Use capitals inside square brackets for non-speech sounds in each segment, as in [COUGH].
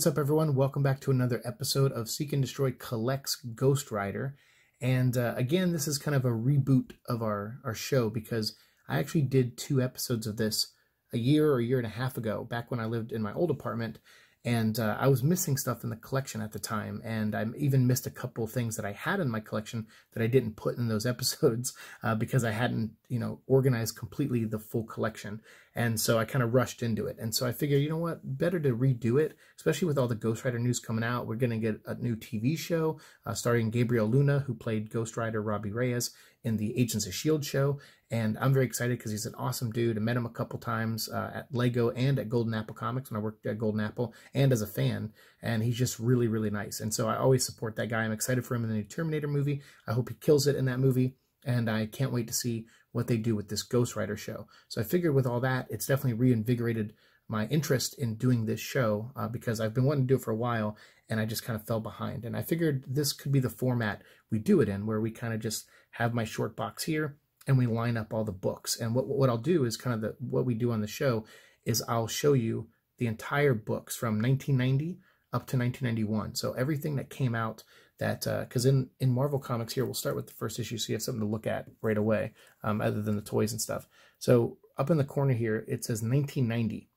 What's up, everyone? Welcome back to another episode of Siike and Destroy Collects Ghost Rider. And uh, again, this is kind of a reboot of our, our show because I actually did two episodes of this a year or a year and a half ago, back when I lived in my old apartment and uh, I was missing stuff in the collection at the time, and I even missed a couple things that I had in my collection that I didn't put in those [LAUGHS] episodes uh, because I hadn't, you know, organized completely the full collection, and so I kind of rushed into it. And so I figured, you know what, better to redo it, especially with all the Ghost Rider news coming out. We're going to get a new TV show uh, starring Gabriel Luna, who played Ghost Rider Robbie Reyes in the Agents of S.H.I.E.L.D. show, and I'm very excited because he's an awesome dude. I met him a couple times uh, at Lego and at Golden Apple Comics when I worked at Golden Apple and as a fan. And he's just really, really nice. And so I always support that guy. I'm excited for him in the new Terminator movie. I hope he kills it in that movie. And I can't wait to see what they do with this Ghost Rider show. So I figured with all that, it's definitely reinvigorated my interest in doing this show uh, because I've been wanting to do it for a while and I just kind of fell behind. And I figured this could be the format we do it in where we kind of just have my short box here and we line up all the books. And what, what I'll do is kind of the, what we do on the show is I'll show you the entire books from 1990 up to 1991. So everything that came out that, because uh, in, in Marvel Comics here, we'll start with the first issue so you have something to look at right away, um, other than the toys and stuff. So up in the corner here, it says 1990,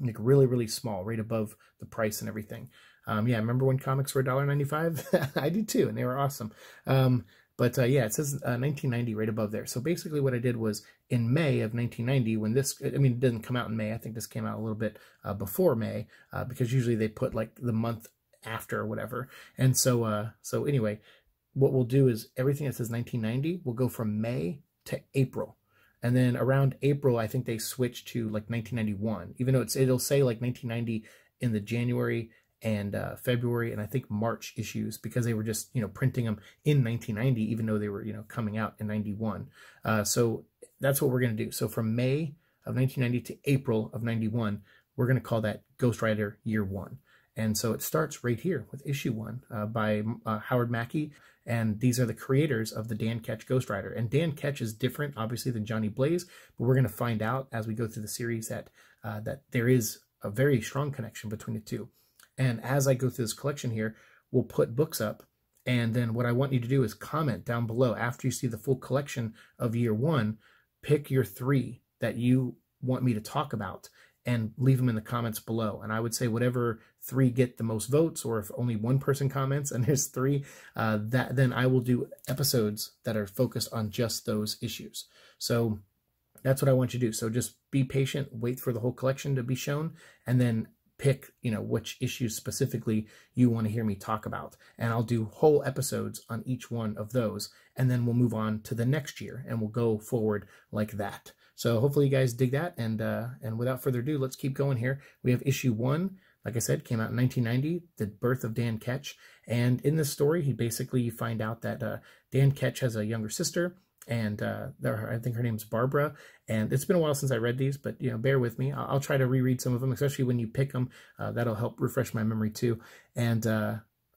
like really, really small, right above the price and everything. Um, yeah, remember when comics were $1.95? [LAUGHS] I did too, and they were awesome. Um, but uh, yeah, it says uh, 1990 right above there. So basically what I did was in May of 1990, when this, I mean, it didn't come out in May. I think this came out a little bit uh, before May uh, because usually they put like the month after or whatever. And so, uh, so anyway, what we'll do is everything that says 1990 will go from May to April. And then around April, I think they switched to like 1991, even though it's, it'll say like 1990 in the January and uh, February and I think March issues because they were just you know printing them in 1990 even though they were you know coming out in 91 uh, so that's what we're going to do so from May of 1990 to April of 91 we're going to call that Ghost Rider year one and so it starts right here with issue one uh, by uh, Howard Mackie and these are the creators of the Dan Ketch Ghost Rider. And Dan Ketch is different obviously than Johnny Blaze but we're going to find out as we go through the series that uh, that there is a very strong connection between the two. And as I go through this collection here, we'll put books up. And then what I want you to do is comment down below after you see the full collection of year one, pick your three that you want me to talk about and leave them in the comments below. And I would say whatever three get the most votes, or if only one person comments and there's three, uh, that then I will do episodes that are focused on just those issues. So that's what I want you to do. So just be patient, wait for the whole collection to be shown, and then pick, you know, which issues specifically you want to hear me talk about. And I'll do whole episodes on each one of those. And then we'll move on to the next year and we'll go forward like that. So hopefully you guys dig that. And, uh, and without further ado, let's keep going here. We have issue one. Like I said, came out in 1990, the birth of Dan Ketch. And in this story, he basically, you find out that uh, Dan Ketch has a younger sister and uh, I think her name's Barbara. And it's been a while since I read these, but you know, bear with me. I'll, I'll try to reread some of them, especially when you pick them. Uh, that'll help refresh my memory too. And uh,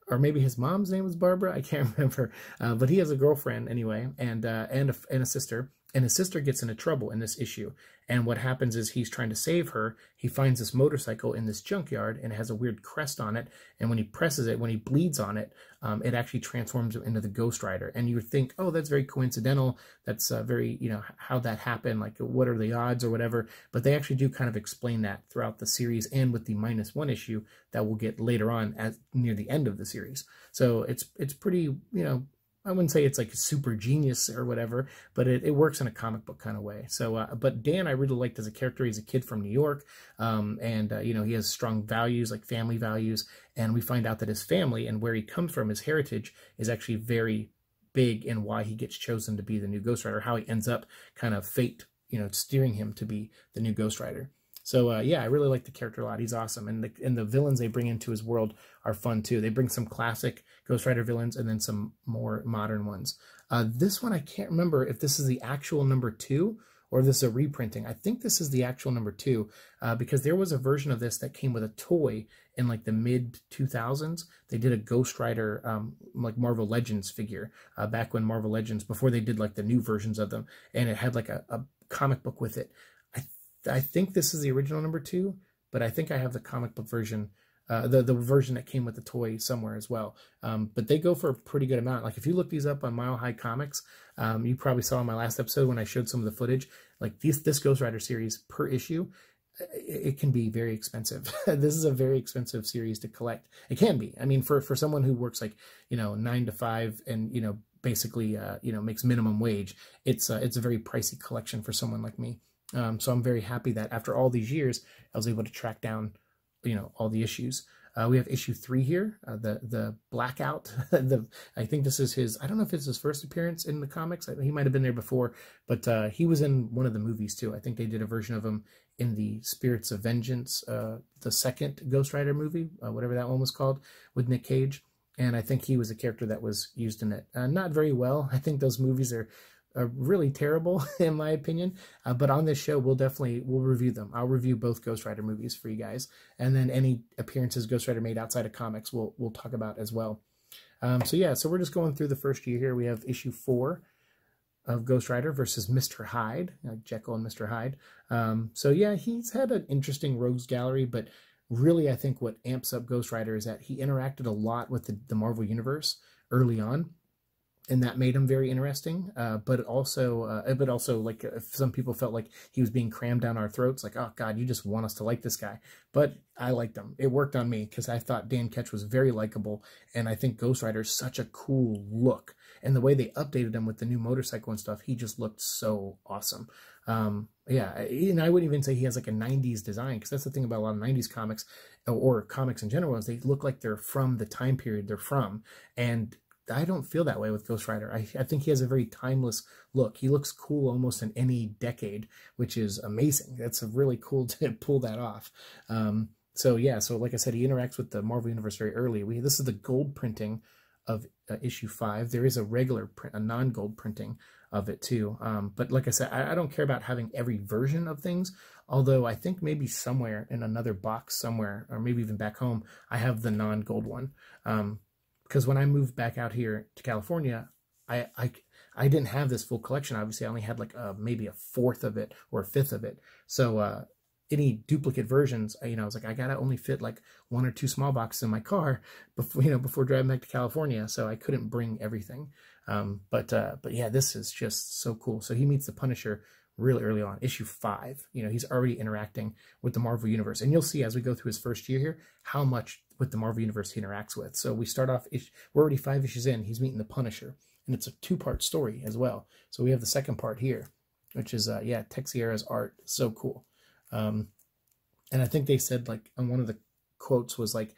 or maybe his mom's name was Barbara. I can't [LAUGHS] remember, uh, but he has a girlfriend anyway, and and a, and a sister. And his sister gets into trouble in this issue. And what happens is he's trying to save her. He finds this motorcycle in this junkyard and it has a weird crest on it. And when he presses it, when he bleeds on it, um, it actually transforms him into the Ghost Rider. And you would think, oh, that's very coincidental. That's uh, very, you know, how that happened. Like, what are the odds or whatever. But they actually do kind of explain that throughout the series and with the minus one issue that we'll get later on as near the end of the series. So it's it's pretty, you know, I wouldn't say it's like a super genius or whatever, but it, it works in a comic book kind of way. So, uh, but Dan, I really liked as a character. He's a kid from New York, um, and uh, you know he has strong values like family values, and we find out that his family and where he comes from, his heritage, is actually very big in why he gets chosen to be the new Ghost Rider. How he ends up kind of fate, you know, steering him to be the new Ghost Rider. So uh, yeah, I really like the character a lot. He's awesome, and the and the villains they bring into his world are fun too. They bring some classic Ghost Rider villains and then some more modern ones. Uh, this one I can't remember if this is the actual number two or if this is a reprinting. I think this is the actual number two uh, because there was a version of this that came with a toy in like the mid 2000s. They did a Ghost Rider um, like Marvel Legends figure uh, back when Marvel Legends before they did like the new versions of them, and it had like a, a comic book with it. I I think this is the original number two, but I think I have the comic book version Uh, the the version that came with the toy somewhere as well. Um, but they go for a pretty good amount. Like if you look these up on Mile High Comics, um, you probably saw in my last episode when I showed some of the footage. Like this this Ghost Rider series per issue, it, it can be very expensive. [LAUGHS] this is a very expensive series to collect. It can be. I mean, for for someone who works like you know nine to five and you know basically uh, you know makes minimum wage, it's uh, it's a very pricey collection for someone like me. Um, so I'm very happy that after all these years, I was able to track down you know all the issues. Uh, we have issue three here, uh, the the blackout. [LAUGHS] the I think this is his. I don't know if it's his first appearance in the comics. He might have been there before, but uh, he was in one of the movies too. I think they did a version of him in the Spirits of Vengeance, uh, the second Ghost Rider movie, uh, whatever that one was called, with Nick Cage. And I think he was a character that was used in it. Uh, not very well. [LAUGHS] I think those movies are are really terrible [LAUGHS] in my opinion. Uh, but on this show, we'll definitely we'll review them. I'll review both Ghost Rider movies for you guys, and then any appearances Ghost Rider made outside of comics, we'll we'll talk about as well. Um, so yeah, so we're just going through the first year here. We have issue four of Ghost Rider versus Mr. Hyde, like Jekyll and Mr. Hyde. Um, so yeah, he's had an interesting rogues gallery, but really I think what amps up Ghost Rider is that he interacted a lot with the, the Marvel Universe early on and that made him very interesting. Uh, but also, uh, but also, like some people felt like he was being crammed down our throats. Like, oh God, you just want us to like this guy. But I liked him. It worked on me because I thought Dan Ketch was very likable, and I think Ghost Rider is such a cool look. And the way they updated him with the new motorcycle and stuff, he just looked so awesome. Um, yeah, and I wouldn't even say he has like a 90s design because that's the thing about a lot of 90s comics or comics in general is they look like they're from the time period they're from. And I don't feel that way with Ghost Rider. I, I think he has a very timeless look. He looks cool almost in any decade, which is amazing. That's a really cool [LAUGHS] to pull that off. Um, so yeah, so like I said, he interacts with the Marvel Universe very early. We This is the gold printing of uh, issue five. There is a regular print, a non-gold printing of it too. Um, but like I said, I, I, don't care about having every version of things. Although I think maybe somewhere in another box somewhere, or maybe even back home, I have the non-gold one. Um, because when I moved back out here to California, I, I, I didn't have this full collection. Obviously, I only had like a, maybe a fourth of it or a fifth of it. So uh, any duplicate versions, you know, I was like, I gotta only fit like one or two small boxes in my car [LAUGHS] before, you know, before driving back to California. So I couldn't bring everything. Um, but, uh, but yeah, this is just so cool. So he meets the Punisher really early on, issue five. You know, he's already interacting with the Marvel Universe. And you'll see as we go through his first year here, how much with the Marvel Universe he interacts with. So we start off, we're already five issues in, he's meeting the Punisher. And it's a two-part story as well. So we have the second part here, which is, uh, yeah, Texeira's art. So cool. Um, and I think they said, like, on one of the quotes was like,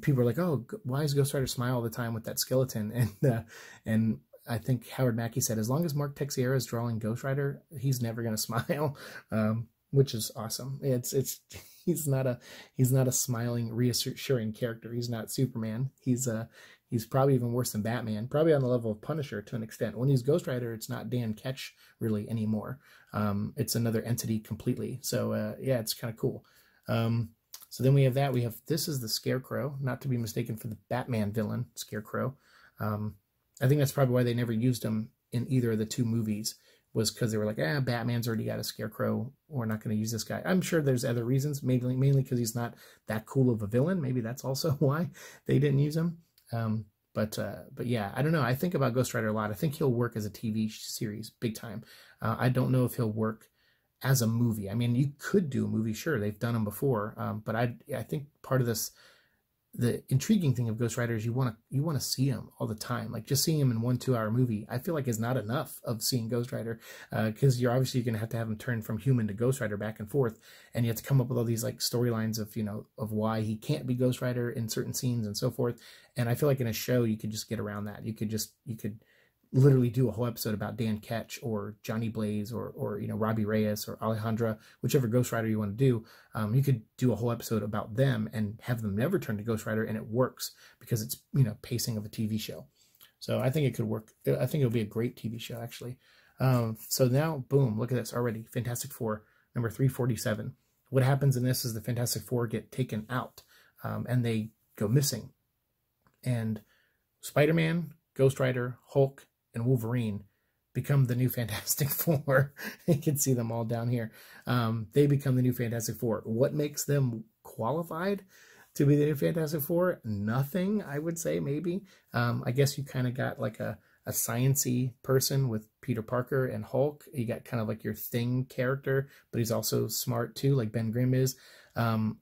people are like, "Oh, why is Ghost Rider smile all the time with that skeleton?" [LAUGHS] And uh, and I think Howard Mackie said, as long as Mark Texeira is drawing Ghost Rider, he's never going [LAUGHS] to smile, um, which is awesome. It's it's [LAUGHS] he's not a he's not a smiling, reassuring character. He's not Superman. He's a uh, he's probably even worse than Batman. Probably on the level of Punisher to an extent. When he's Ghost Rider, it's not Dan Ketch really anymore. Um, it's another entity completely. So uh, yeah, it's kind of cool. Um, so then we have that. We have this is the Scarecrow, not to be mistaken for the Batman villain Scarecrow. Um, I think that's probably why they never used him in either of the two movies was because they were like, ah, Batman's already got a scarecrow. We're not going to use this guy. I'm sure there's other reasons, mainly mainly because he's not that cool of a villain. Maybe that's also [LAUGHS] why they didn't use him. Um, but uh, but yeah, I don't know. I think about Ghost Rider a lot. I think he'll work as a TV series big time. Uh, I don't know if he'll work as a movie. I mean, you could do a movie, sure. They've done them before, um, but I I think part of this the intriguing thing of Ghost Rider is you want to you want to see him all the time. Like just seeing him in one two hour movie, I feel like is not enough of seeing Ghost Rider because uh, you're obviously going to have to have him turn from human to Ghost Rider back and forth, and you have to come up with all these like storylines of you know of why he can't be Ghost Rider in certain scenes and so forth. And I feel like in a show you could just get around that. You could just you could literally do a whole episode about Dan Ketch or Johnny Blaze or or you know Robbie Reyes or Alejandra, whichever Ghost Rider you want to do. Um, you could do a whole episode about them and have them never turn to Ghost Rider, and it works because it's you know pacing of a TV show. So I think it could work. I think it'll be a great TV show actually. Um, so now, boom! Look at this already. Fantastic Four number three forty seven. What happens in this is the Fantastic Four get taken out, um, and they go missing, and Spider Man, Ghost Rider, Hulk, and Wolverine become the new [LAUGHS] Fantastic Four. [LAUGHS] you can see them all down here. Um, they become the new Fantastic Four. What makes them qualified? to be the new Fantastic Four? Nothing, I would say, maybe. Um, I guess you kind of got like a, a sciency person with Peter Parker and Hulk. You got kind of like your thing character, but he's also smart too, like Ben Grimm is. Um,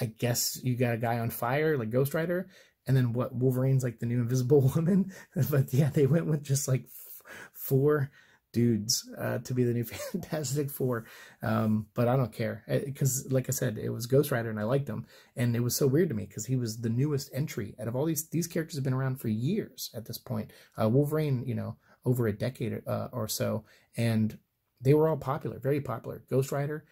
I guess you got a guy on fire, like Ghost Rider, and then what? Wolverine's like the new Invisible [LAUGHS] Woman. [LAUGHS] but yeah, they went with just like four dudes uh, to be the new [LAUGHS] Fantastic Four. Um, but I don't care because, like I said, it was Ghost Rider and I liked him, and it was so weird to me because he was the newest entry out of all these. These characters have been around for years at this point. Uh, Wolverine, you know, over a decade uh, or so, and they were all popular, very popular. Ghost Rider,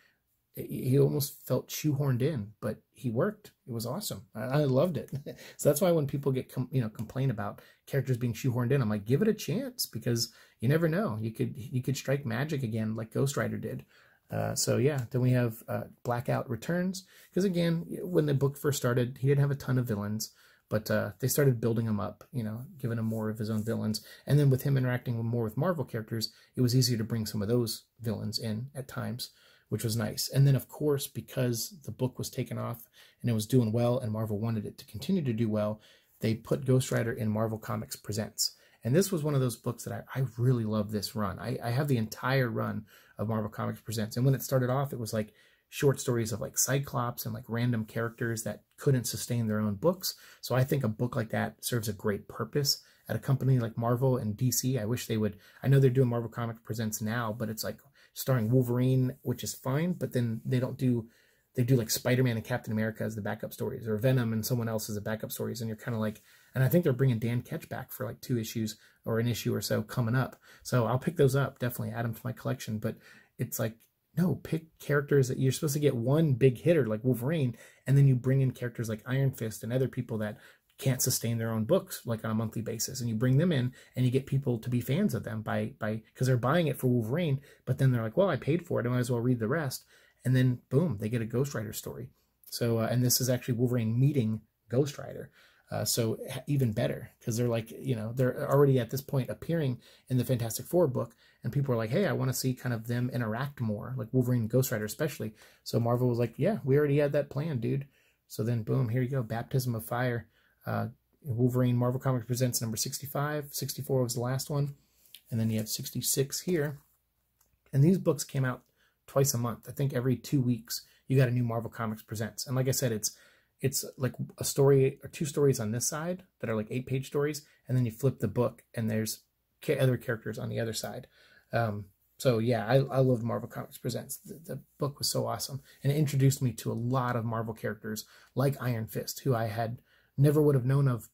he almost felt shoehorned in, but he worked. It was awesome. I, I loved it. [LAUGHS] so that's why when people get you know complain about characters being shoehorned in, I'm like, give it a chance because you never know. You could you could strike magic again like Ghost Rider did. Uh, so yeah, then we have uh, Blackout returns because again, when the book first started, he didn't have a ton of villains, but uh, they started building him up, you know, giving him more of his own villains, and then with him interacting more with Marvel characters, it was easier to bring some of those villains in at times which was nice. And then, of course, because the book was taken off and it was doing well and Marvel wanted it to continue to do well, they put Ghost Rider in Marvel Comics Presents. And this was one of those books that I, I really love this run. I, I have the entire run of Marvel Comics Presents. And when it started off, it was like short stories of like Cyclops and like random characters that couldn't sustain their own books. So I think a book like that serves a great purpose at a company like Marvel and DC. I wish they would. I know they're doing Marvel Comics Presents now, but it's like starring Wolverine, which is fine, but then they don't do they do like Spider-Man and Captain America as the backup stories, or Venom and someone else as the backup stories, and you're kind of like, and I think they're bringing Dan Ketch back for like two issues or an issue or so coming up. So I'll pick those up, definitely add them to my collection. But it's like, no, pick characters that you're supposed to get one big hitter like Wolverine, and then you bring in characters like Iron Fist and other people that can't sustain their own books like on a monthly basis and you bring them in and you get people to be fans of them by by because they're buying it for wolverine but then they're like well i paid for it i might as well read the rest and then boom they get a ghost rider story. So uh, and this is actually wolverine meeting ghost rider uh, so even better because they're like you know they're already at this point appearing in the fantastic four book and people are like hey i want to see kind of them interact more like wolverine and ghost rider especially. So marvel was like yeah we already had that plan dude. So then boom here you go baptism of fire uh, Wolverine Marvel Comics Presents number 65. 64 was the last one. And then you have 66 here. And these books came out twice a month. I think every two weeks you got a new Marvel Comics Presents. And like I said, it's it's like a story or two stories on this side that are like eight page stories. And then you flip the book and there's other characters on the other side. Um, so yeah, I, I love Marvel Comics Presents. The, the, book was so awesome. And it introduced me to a lot of Marvel characters like Iron Fist, who I had never would have known of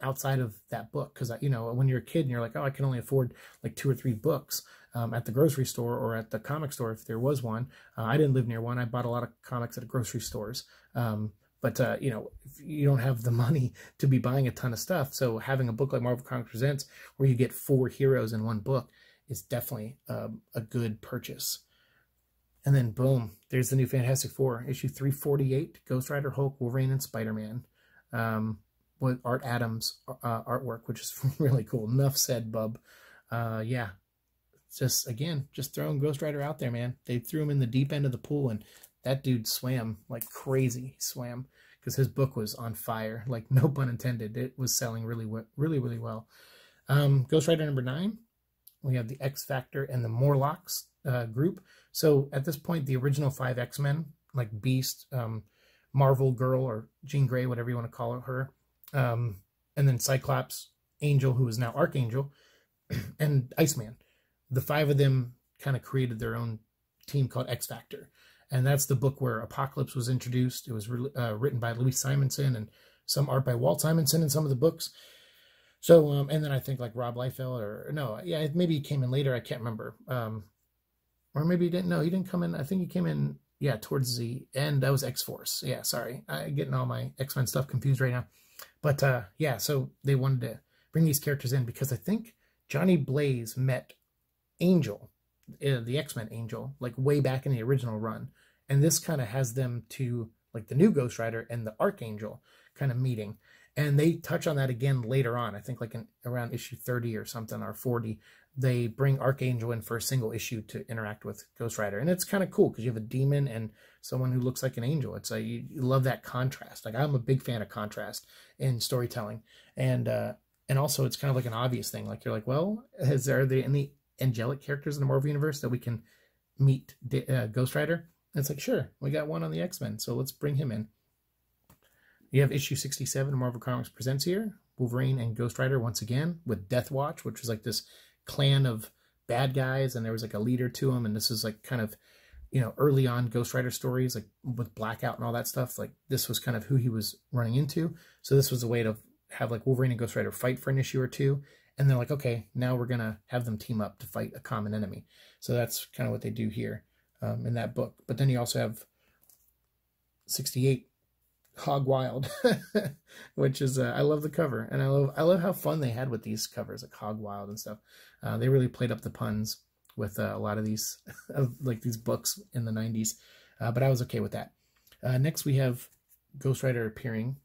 outside of that book. Because you know when you're a kid and you're like oh i can only afford like two or three books um, at the grocery store or at the comic store if there was one. Uh, i didn't live near one. I bought a lot of comics at grocery stores. Um, but uh, you know you don't have the [LAUGHS] money to be buying a ton of stuff. So having a book like marvel comics presents where you get four heroes in one book is definitely um, a good purchase. And then boom there's the new fantastic four issue 348 ghost rider hulk wolverine and spider-man um, with Art Adams uh, artwork, which is [LAUGHS] really cool. Enough said, bub. Uh, yeah, just again, just throwing Ghost Rider out there, man. They threw him in the deep end of the pool, and that dude swam like crazy. He swam because his book was on fire. [LAUGHS] Like no pun intended. It was selling really, really, really well. Um, Ghost Rider number nine. We have the X Factor and the Morlocks uh, group. So at this point, the original five X Men, like Beast, um, Marvel Girl or Jean Grey, whatever you want to call her, um, and then Cyclops, Angel, who is now Archangel, [CLEARS THROAT] and Iceman. The five of them kind of created their own team called X Factor, and that's the book where Apocalypse was introduced. It was uh, written by Louise Simonson and some art by Walt Simonson in some of the books. So, um, and then I think like Rob Liefeld or no, yeah, maybe he came in later. I can't remember. Um, or maybe he didn't. No, he didn't come in. I think he came in yeah, towards the end, that was X Force. Yeah, sorry, I'm getting all my X Men stuff confused right now. But uh, yeah, so they wanted to bring these characters in because I think Johnny Blaze met Angel, uh, the X Men Angel, like way back in the original run, and this kind of has them to like the new Ghost Rider and the Archangel kind of meeting. And they touch on that again later on. I think like in around issue 30 or something or 40, they bring Archangel in for a single issue to interact with Ghost Rider. And it's kind of cool because you have a demon and someone who looks like an angel. It's like you, you love that contrast. Like I'm a big fan of contrast in storytelling, and uh, and also it's kind of like an obvious thing. Like you're like, well, is there are there any angelic characters in the Marvel universe that we can meet uh, Ghost Rider? And it's like, sure, we got one on the X Men, so let's bring him in. You have issue 67 Marvel Comics Presents here Wolverine and Ghost Rider once again with Deathwatch, which was like this clan of bad guys, and there was like a leader to them, and this is like kind of you know early on Ghost Rider stories like with Blackout and all that stuff. Like this was kind of who he was running into. So this was a way to have like Wolverine and Ghost Rider fight for an issue or two, and they're like, okay, now we're gonna have them team up to fight a common enemy. So that's kind of what they do here um, in that book. But then you also have 68 Hog Wild, [LAUGHS] which is uh, I love the cover and I love I love how fun they had with these covers like Hog Wild and stuff. Uh, they really played up the puns with uh, a lot of these [LAUGHS] like these books in the 90s, uh, but I was okay with that. Uh, next we have Ghost Rider appearing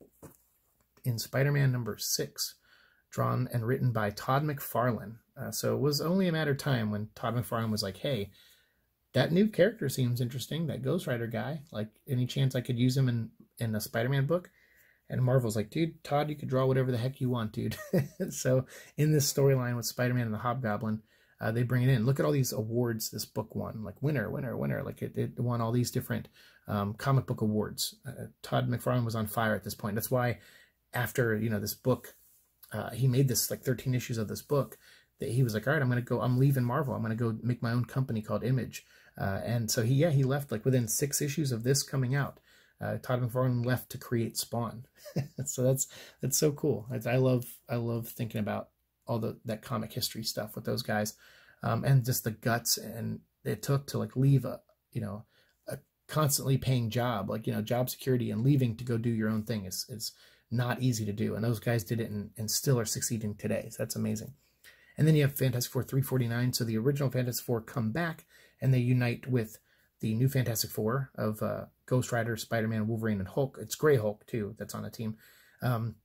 in Spider-Man number six, drawn and written by Todd McFarlane. Uh, so it was only a matter of time when Todd McFarlane was like, "Hey, that new character seems interesting. That Ghost Rider guy. Like, any chance I could use him in in a Spider-Man book. And Marvel's like, dude, Todd, you could draw whatever the heck you want, dude. [LAUGHS] so in this storyline with Spider-Man and the Hobgoblin, uh, they bring it in. Look at all these awards this book won, like winner, winner, winner. Like it, it won all these different um, comic book awards. Uh, Todd McFarlane was on fire at this point. That's why after, you know, this book, uh, he made this like 13 issues of this book that he was like, all right, I'm going to go, I'm leaving Marvel. I'm going to go make my own company called Image. Uh, and so he, yeah, he left like within six issues of this coming out uh, Todd McFarlane left to create Spawn. [LAUGHS] so that's that's so cool. I, I, love I love thinking about all the that comic history stuff with those guys, um, and just the guts and it took to like leave a you know a constantly paying job like you know job security and leaving to go do your own thing is is not easy to do. And those guys did it and, and still are succeeding today. So that's amazing. And then you have Fantastic Four 349. So the original Fantastic Four come back and they unite with the new Fantastic Four of uh, Ghost Rider, Spider Man, Wolverine, and Hulk. It's Gray Hulk too that's on the team. Um,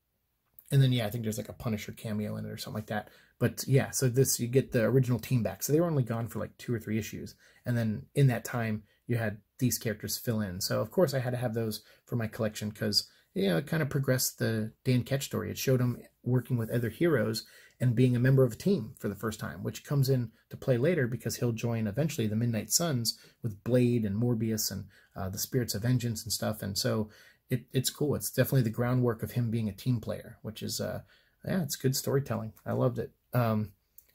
and then yeah, I think there's like a Punisher cameo in it or something like that. But yeah, so this you get the original team back. So they were only gone for like two or three issues, and then in that time you had these characters fill in. So of course I had to have those for my collection because you know it kind of progressed the Dan Ketch story. It showed him working with other heroes and being a member of a team for the first time, which comes in to play later because he'll join eventually the Midnight Suns with Blade and Morbius and uh, the Spirits of Vengeance and stuff. And so it, it's cool. It's definitely the groundwork of him being a team player, which is, uh, yeah, it's good storytelling. I loved it. Um,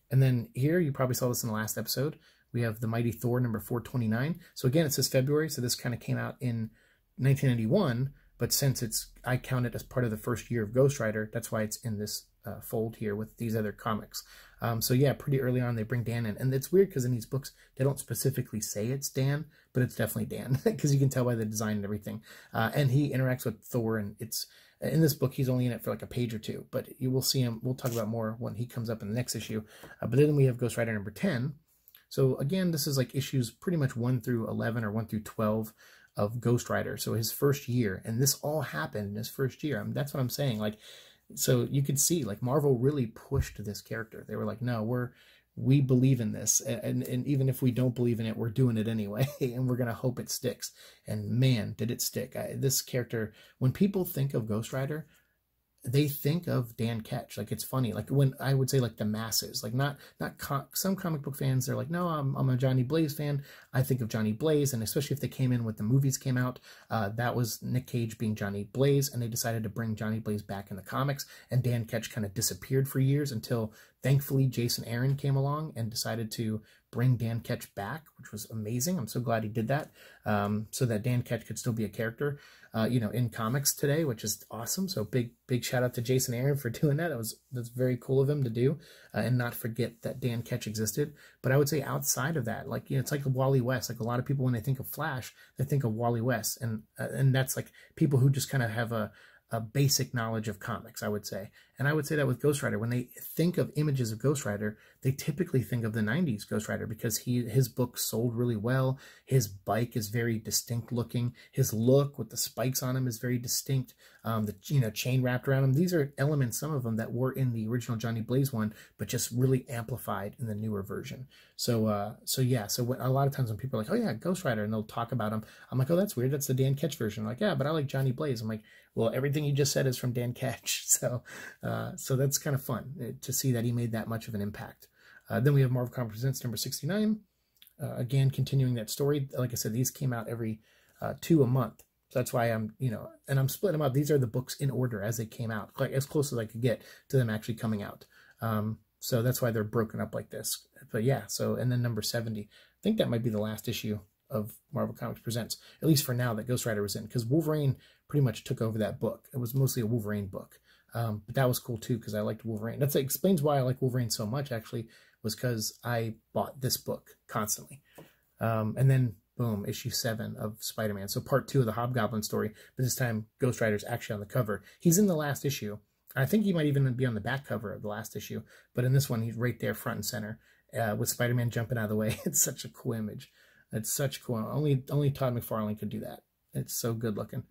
and then here, you probably saw this in the last episode, we have the Mighty Thor number 429. So again, it says February, so this kind of came out in 1991, but since it's I count it as part of the first year of Ghost Rider, that's why it's in this uh, fold here with these other comics. Um, so yeah, pretty early on they bring Dan in, and it's weird because in these books they don't specifically say it's Dan, but it's definitely Dan [LAUGHS] because you can tell by the design and everything. Uh, and he interacts with Thor, and it's in this book he's only in it for like a page or two, but you will see him. We'll talk about more when he comes up in the next issue. Uh, but then we have Ghost Rider number ten. So again, this is like issues pretty much one through eleven or one through twelve of Ghost Rider. So his first year, and this all happened in his first year. I mean, that's what I'm saying. Like so you could see like Marvel really pushed this character. They were like, no, we're we believe in this and, and even if we don't believe in it we're doing it anyway [LAUGHS] and we're going to hope it sticks and man did it stick I, this character when people think of ghost rider they think of Dan Ketch. Like it's funny. Like when I would say like the masses, like not not some comic book fans. They're like, no, I'm I'm a Johnny Blaze fan. I think of Johnny Blaze, and especially if they came in when the movies came out, uh, that was Nick Cage being Johnny Blaze, and they decided to bring Johnny Blaze back in the comics, and Dan Ketch kind of disappeared for years until thankfully Jason Aaron came along and decided to bring Dan Ketch back, which was amazing. I'm so glad he did that, um, so that Dan Ketch could still be a character uh, you know, in comics today, which is awesome. So big, big shout out to Jason Aaron for [LAUGHS] doing that. That was that's very cool of him to do, uh, and not forget that Dan Ketch existed. But I would say outside of that, like you know, it's like Wally West. Like a lot of people when they think of Flash, they think of Wally West, and uh, and that's like people who just kind of have a a basic knowledge of comics, I would say. And I would say that with Ghost Rider, when they think of images of Ghost Rider, they typically think of the 90s Ghost Rider because he his book sold really well. His bike is very distinct looking. His look with the spikes on him is very distinct. Um, the you know chain wrapped around him. These are elements, some of them that were in the original Johnny Blaze one, but just really amplified in the newer version. So uh, so yeah, so when, a lot of times when people are like, oh yeah, Ghost Rider, and they'll talk about him, I'm like, oh that's weird. That's the Dan Ketch version. I'm like yeah, but I like Johnny Blaze. I'm like, well, everything you just said is from Dan Ketch. [LAUGHS] So uh, so that's kind of fun uh, to see that he made that much of an impact. Uh, then we have Marvel Comics Presents number 69. Uh, again, continuing that story. Like I said, these came out every uh, two a month. So that's why I'm, you know, and I'm splitting them up. These are the books in order as they came out, like as close as I could get to them actually coming out. Um, so that's why they're broken up like this. But yeah, so, and then number 70. I think that might be the last issue of Marvel Comics Presents, at least for now that Ghost Rider was in, because Wolverine pretty much took over that book. It was mostly a Wolverine book. Um, but that was cool too because I liked Wolverine. That explains why I like Wolverine so much. Actually, was because I bought this book constantly. Um, and then boom, issue seven of Spider-Man. So part two of the Hobgoblin story, but this time Ghost Rider's actually on the cover. He's in the last issue. I think he might even be on the back cover of the last issue, but in this one, he's right there front and center uh, with Spider-Man jumping out of the way. [LAUGHS] It's such a cool image. It's such cool. Only only Todd McFarlane could do that. It's so good looking.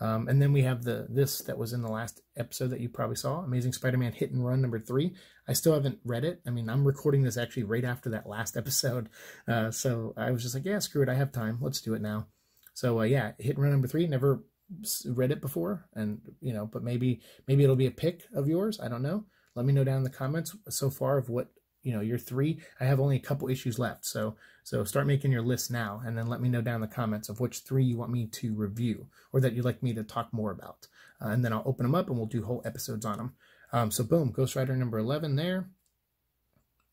Um, and then we have the this that was in the last episode that you probably saw, Amazing Spider-Man Hit and Run number three. I still haven't read it. I mean, I'm recording this actually right after that last [LAUGHS] episode, uh, so I was just like, yeah, screw it, I have time. Let's do it now. So uh, yeah, Hit and Run number three. Never read it before, and you know, but maybe maybe it'll be a pick of yours. I don't know. Let me know down in the comments so far of what you know your three. I have only a couple issues left, so so start making your list now, and then let me know down in the comments of which three you want me to review or that you'd like me to talk more about, uh, and then I'll open them up and we'll do whole episodes on them. Um, so boom, Ghost Rider number eleven there,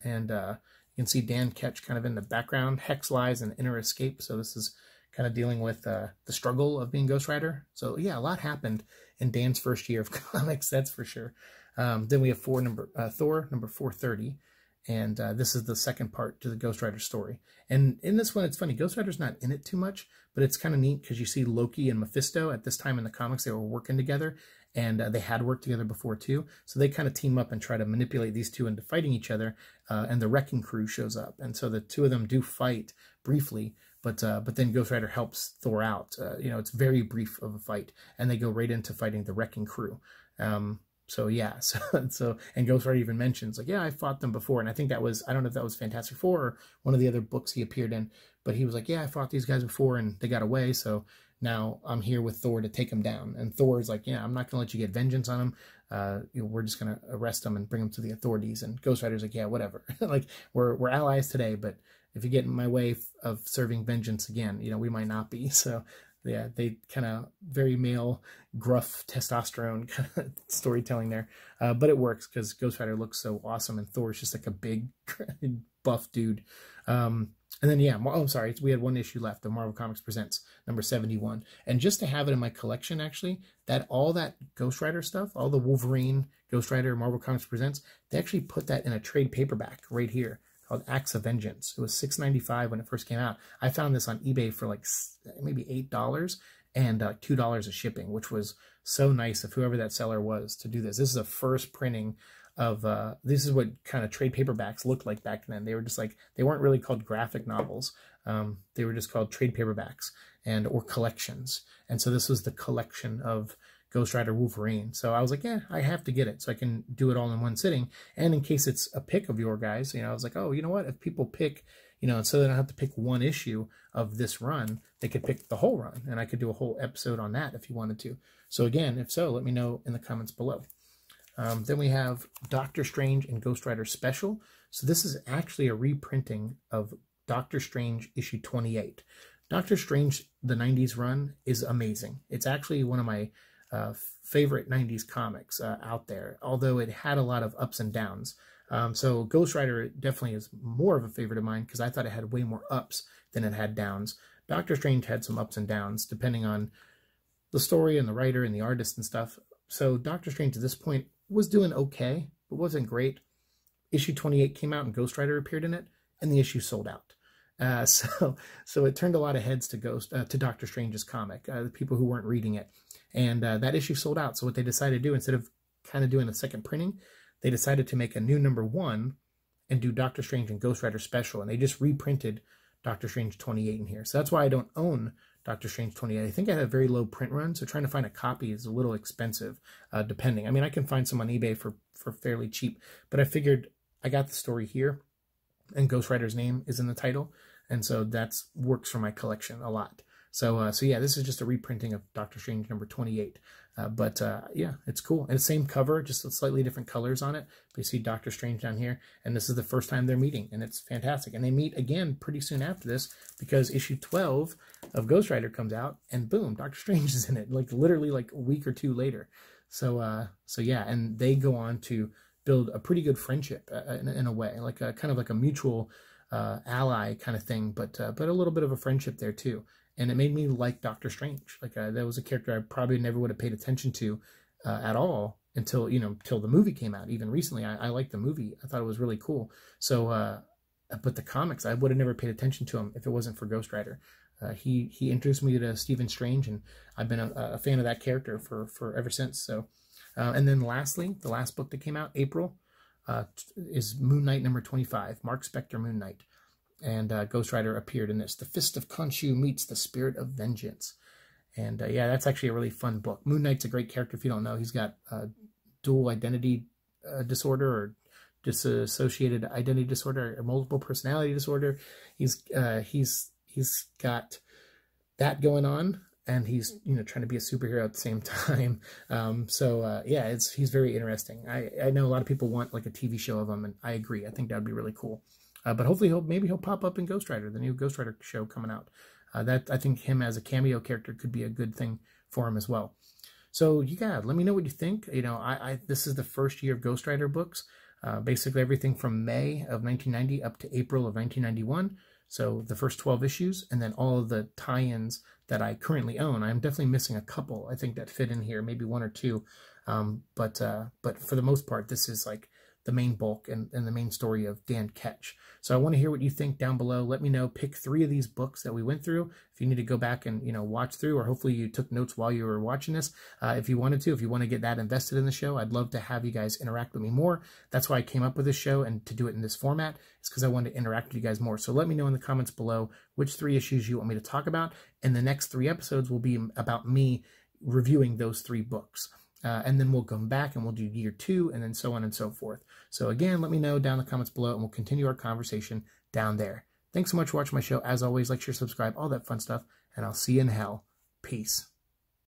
and uh, you can see Dan Ketch kind of in the background. Hex lies and inner escape. So this is kind of dealing with uh, the struggle of being Ghost Rider. So yeah, a lot happened in Dan's first year of [LAUGHS] comics, that's for sure. Um, then we have four number uh, Thor number four thirty. And uh, this is the second part to the Ghost Rider story. And in this one, it's funny. Ghost Rider's not in it too much, but it's kind of neat because you see Loki and Mephisto at this time in the comics. They were working together, and uh, they had worked together before too. So they kind of team up and try to manipulate these two into fighting each other. Uh, and the Wrecking Crew shows up, and so the two of them do fight briefly. But uh, but then Ghost Rider helps Thor out. Uh, you know, it's very brief of a fight, and they go right into fighting the Wrecking Crew. Um, so yeah, [LAUGHS] so so and Ghost Rider even mentions like, yeah, I fought them before, and I think that was I don't know if that was Fantastic Four or one of the other books he appeared in, but he was like, yeah, I fought these guys before and they got away, so now I'm here with Thor to take them down. And Thor is like, yeah, I'm not gonna let you get vengeance on them. Uh, you know, we're just gonna arrest them and bring them to the authorities. And Ghost Rider's like, yeah, whatever. [LAUGHS] like we're we're allies today, but if you get in my way of serving vengeance again, you know, we might not be. [LAUGHS] So yeah, they kind of very male, gruff testosterone [LAUGHS] kind of storytelling there. Uh, but it works because Ghost Rider looks so awesome and Thor's just like a big, [LAUGHS] buff dude. Um, and then, yeah, oh, I'm sorry, we had one issue left, the Marvel Comics Presents, number 71. And just to have it in my collection, actually, that all that Ghost Rider stuff, all the Wolverine, Ghost Rider, Marvel Comics Presents, they actually put that in a trade paperback right here called Acts of Vengeance. It was $6.95 when it first came out. I found this on eBay for like maybe $8 and uh, $2 of shipping, which was so nice of whoever that seller was to do this. This is a first printing of, uh, this is what kind of trade paperbacks looked like back then. They were just like, they weren't really called graphic novels. Um, they were just called trade paperbacks and or collections. And so this was the collection of Ghost Rider Wolverine. So I was like, yeah, I have to get it so I can do it all in one sitting. And in case it's a pick of your guys, you know, I was like, oh, you know what? If people pick, you know, so they don't have to pick one issue of this run, they could pick the whole run. And I could do a whole episode on that if you wanted to. So again, if so, let me know in the comments below. Um, then we have Doctor Strange and Ghost Rider Special. So this is actually a reprinting of Doctor Strange issue 28. Doctor Strange, the 90s run, is amazing. It's actually one of my uh, favorite 90s comics uh, out there, although it had a lot of ups and downs. Um, so Ghost Rider definitely is more of a favorite of mine because I thought it had way more ups than it had downs. Doctor Strange had some ups and downs depending on the story and the writer and the artist and stuff. So Doctor Strange at this point was doing okay, but wasn't great. Issue 28 came out and Ghost Rider appeared in it, and the issue sold out. Uh, [LAUGHS] so so it turned a lot of heads to Ghost uh, to Doctor Strange's comic, uh, the people who weren't reading it, and uh, that issue sold out. So what they decided to do instead of kind of doing a second printing, they decided to make a new number one and do Doctor Strange and Ghost Rider special, and they just reprinted Doctor Strange 28 in here. So that's why I don't own Doctor Strange 28. I think I had a very low print run, so trying to find a copy is a little expensive, uh, depending. I mean, I can find some on eBay for, for fairly cheap, but I figured I got the story here, and Ghost Rider's name is in the title, and so that's works for my collection a lot. So, uh, so yeah, this is just a reprinting of Doctor Strange number 28. Uh, but uh, yeah, it's cool. And same cover, just slightly different colors on it. But you see Doctor Strange down here, and this is the first time they're meeting, and it's fantastic. And they meet again pretty soon after this because issue 12 of Ghost Rider comes out, and boom, Doctor Strange [LAUGHS] is in it, like literally like a week or two later. So, uh, so yeah, and they go on to build a pretty good friendship uh, in, in, a way, like a kind of like a mutual uh, ally kind of thing, but uh, but a little bit of a friendship there too and it made me like Doctor Strange. Like uh, that was a character I probably never would have paid attention to uh, at all until you know until the movie came out. Even recently, I, I liked the movie. I thought it was really cool. So, uh, but the comics, I would have never paid attention to him if it wasn't for Ghost Rider. Uh, he he introduced me to Stephen Strange, and I've been a, a fan of that character for for ever since. So, uh, and then lastly, the last book that came out, April, uh, is Moon Knight number twenty five. Mark Spector Moon Knight and uh, Ghost Rider appeared in this. The Fist of Khonshu meets the Spirit of Vengeance. And uh, yeah, that's actually a really fun book. Moon Knight's a great character if you don't know. He's got uh, dual identity uh, disorder or dissociated identity disorder or multiple personality disorder. He's uh, he's he's got that going on, and he's you know trying to be a superhero at the same [LAUGHS] time. Um, so uh, yeah, it's he's very interesting. I I know a lot of people want like a TV show of him, and I agree. I think that'd be really cool. Uh, but hopefully, he'll maybe he'll pop up in Ghost Rider, the new Ghost Rider show coming out. Uh, that I think him as a cameo character could be a good thing for him as well. So yeah, let me know what you think. You know, I, I this is the first year of Ghost Rider books. Uh, basically, everything from May of 1990 up to April of 1991. So the first 12 issues, and then all of the tie-ins that I currently own. I'm definitely missing a couple. I think that fit in here, maybe one or two. Um, but uh, but for the most part, this is like the main bulk and, and the main story of Dan Ketch. So I want to hear what you think down below. Let me know. Pick three of these books that we went through. If you need to go back and you know watch through, or hopefully you took notes while you were watching this. Uh, if you wanted to, if you want to get that invested in the show, I'd love to have you guys interact with me more. That's why I came up with this show and to do it in this format. is because I wanted to interact with you guys more. So let me know in the comments below which three issues you want me to talk about. And the next three episodes will be about me reviewing those three books. Uh, and then we'll come back and we'll do year two and then so on and so forth. So again, let me know down in the comments below and we'll continue our conversation down there. Thanks so much for watching my show. As always, like, share, subscribe, all that fun stuff, and I'll see you in hell. Peace.